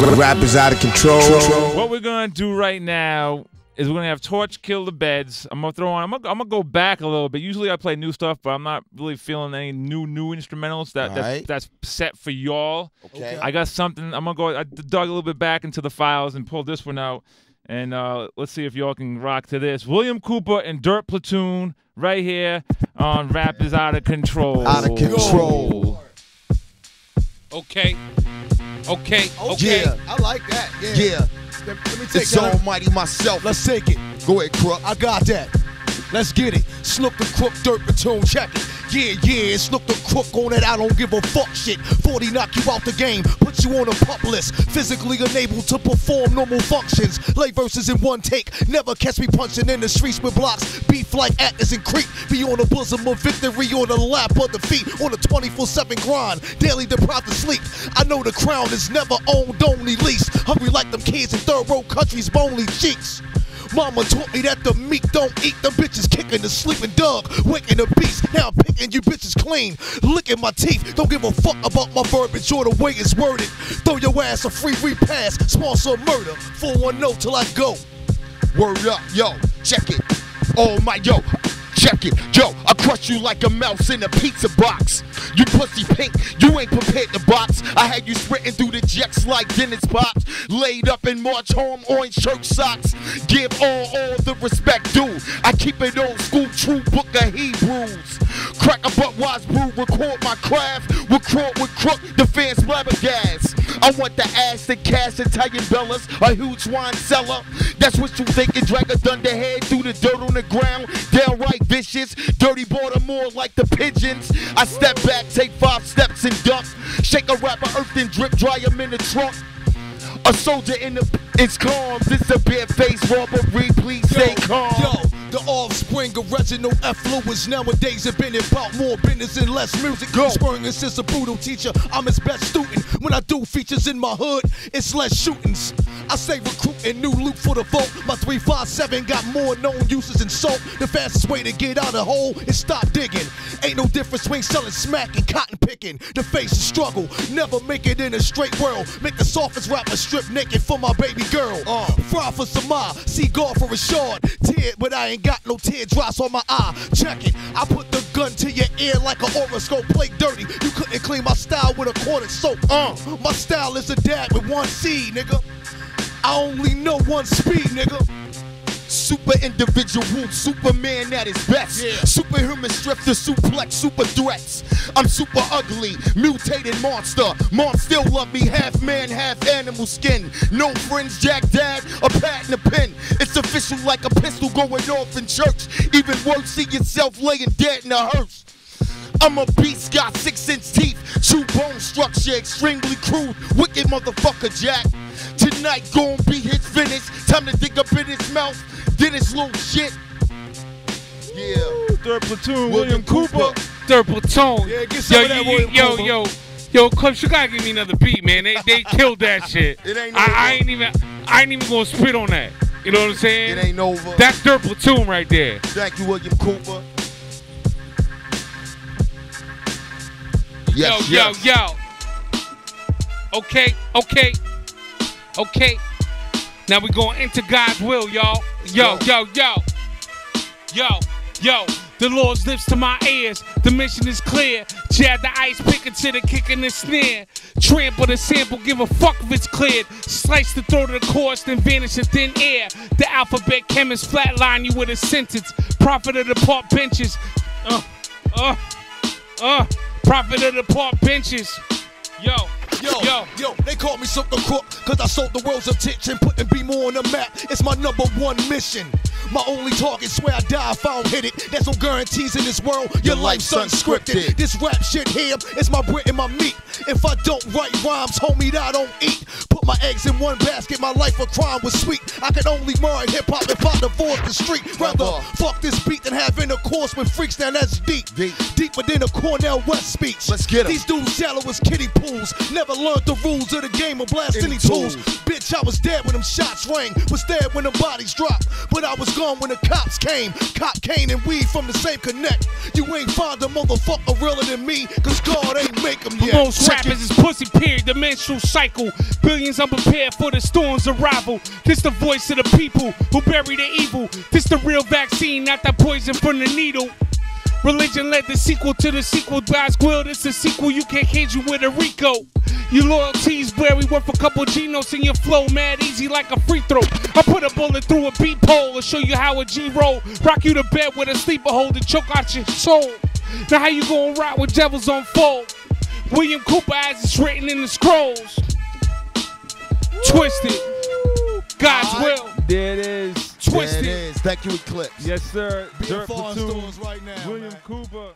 Rap is out of control. What we're gonna do right now is we're gonna have Torch kill the beds. I'm gonna throw on. I'm gonna, I'm gonna go back a little bit. Usually I play new stuff, but I'm not really feeling any new new instrumentals that that's, Alright. that's set for y'all. Okay. I got something. I'm gonna go. I dug a little bit back into the files and pulled this one out, and uh, let's see if y'all can rock to this. William Cooper and Dirt Platoon right here on Rap is out of control. Out of control. Okay. Okay. Okay. Yeah, I like that. Yeah. Yeah, Let, let me take it's that. almighty myself. Let's take it. Go ahead, Crook. I got that. Let's get it. Snook the crook, dirt platoon, check it. Yeah, yeah, Snook the crook on it. I don't give a fuck shit. 40 knock you out the game, put you on a pup list. Physically unable to perform normal functions. Lay verses in one take. Never catch me punching in the streets with blocks. Beef like Atlas and Creek. Be on the bosom of victory on the lap of defeat. On a 24 7 grind. Daily deprived of sleep. I know the crown is never owned, only leased. Hungry like them kids in third world countries, bony cheeks. Mama taught me that the meat don't eat The bitches kicking the sleeping dog, waking the beast. Now I'm picking you bitches clean, licking my teeth. Don't give a fuck about my verbiage or the way it's worded. Throw your ass a free repass, sponsor murder. 410 till I go. Word up, yo, check it. Oh my, yo, check it. Yo, I crush you like a mouse in a pizza box. You pussy pink, you ain't prepared to box. I had you sprinting through the jets like Dennis Pops. Laid up in March home orange church socks. Give all, all the respect due. I keep it old school, true book of Hebrews. Crack a butt wise brew, record my craft. Record with crook, the fans flabbergas. I want the ass that cast Italian bellas, a huge wine cellar. That's what you think and drag a thunderhead through the dirt on the ground. Downright vicious, dirty Baltimore like the pigeons. I step back, take five steps and duck. Shake a rapper, earth and drip, dry him in the trunk. A soldier in the it's calm. This a bare-faced robbery. Please stay calm. Yo, the offspring of Reginald Effluence nowadays have been about more business and less music. Go. Spurring is just a brutal teacher. I'm his best student. When I do features in my hood, it's less shootings. I say recruiting new loot for the vote. My 357 got more known uses than soap. The fastest way to get out of hole is stop digging. Ain't no difference between selling smack and cotton picking. The face of struggle, never make it in a straight world. Make the softest rapper strip naked for my baby girl. Uh, fry for Samar, cigar for a short. Tear, but I ain't got no teardrops on my eye. Check it, I put the gun to your ear like an horoscope. Play dirty, you couldn't clean my style with a quarter soap. Uh, my style is a dad with one seed, nigga. I only know one speed, nigga. Super individual, Superman at his best. Yeah. Superhuman strength to suplex super threats. I'm super ugly, mutated monster. Mom still love me, half man, half animal skin. No friends, Jack Dad, a pat and a pin. It's official like a pistol going off in church. Even worse, see yourself laying dead in a hearse. I'm a beast, got six inch teeth, true bone structure, extremely crude, wicked motherfucker, Jack. Tonight gon' be his finish. Time to dig up in his mouth, then his little shit. Yeah. Dirt Platoon, William William Cooper. Cooper. Dirt Platoon. Yeah, get some yo, of that yo, William yo, Cooper. yo, yo, Clips, you gotta give me another beat, man. They they killed that shit. It ain't I, I ain't even I ain't even gonna spit on that. You know what I'm saying? It ain't over. That's Dirt Platoon right there. Thank you, William Cooper. Yes, yo, yes. yo, yo. Okay, okay, okay. Now we going into God's will, y'all. Yo, yo, yo, yo, yo. The Lord's lips to my ears. The mission is clear. Jab the ice pick into the kick and the snare. Trample the sample, give a fuck if it's cleared. Slice the throat of the course, then vanish in thin air. The alphabet chemist flatline you with a sentence. Prophet of the park benches. Uh, uh, uh. Prophet of the park benches. Yo, Yo, yo. yo, they call me something crook, cause I sold the world's attention, putting B-more on the map. It's my number one mission. My only target, swear I die if I don't hit it. There's no guarantees in this world, your life's unscripted. This rap shit here is my bread and my meat. If I don't write rhymes, homie, I don't eat. Put my eggs in one basket, my life a crime was sweet. I could only marry hip hop if I divorced the street. Rather, fuck this beat than have intercourse with freaks, now that's deep. Deep. Deeper than a Cornel West speech. Let's get 'em. These dudes shallow as kiddie pools. Never learned the rules of the game or blast Any any, tools. tools. Bitch, I was dead when them shots rang. Was dead when the bodies dropped. But I was gone when the cops came. Cop cane and weed from the same connect. You ain't find a motherfucker realer than me, cause God ain't make 'em For yet. most rappers is pussy period, the menstrual cycle. Billions means I'm prepared for the storm's arrival. This the voice of the people who bury the evil. This the real vaccine, not the poison from the needle. Religion led the sequel to the sequel. God's will, this the sequel. You can't cage you with a Rico. Your loyalties very worth a couple Genos in your flow, mad easy like a free throw. I put a bullet through a beat pole and show you how a G roll. Rock you to bed with a sleeper hold and choke out your soul. Now how you gonna with devils on fold? William Cooper as it's written in the scrolls. Twisted. God's will. There it is. There Twisted. it is. Thank you, Eclipse. Yes, sir. Being Dirt foreign Platoon. right now. William man. Cooper.